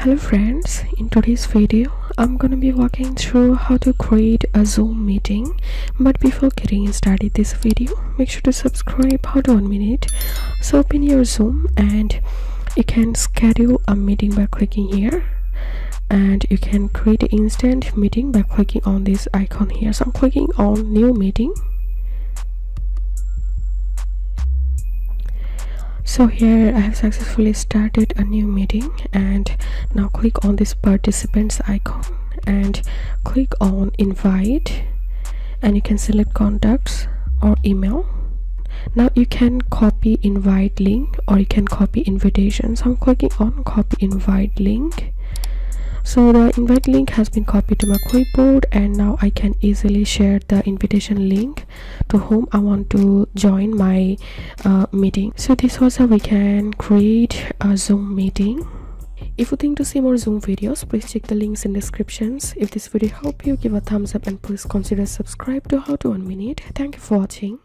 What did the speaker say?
hello friends in today's video i'm gonna be walking through how to create a zoom meeting. But before getting started this video make sure to subscribe how to one minute. So open your zoom and you can schedule a meeting by clicking here. And you can create an instant meeting by clicking on this icon here. So i'm clicking on new meeting so here i have successfully started a new meeting and now click on this participants icon and click on invite and you can select contacts or email. Now you can copy invite link or you can copy invitation. So i'm clicking on copy invite link so the invite link has been copied to my clipboard and now i can easily share the invitation link to whom i want to join my uh, meeting. So this was how we can create a zoom meeting. If you think to see more zoom videos please check the links in descriptions. If this video helped you give a thumbs up and please consider subscribe to how to one minute. Thank you for watching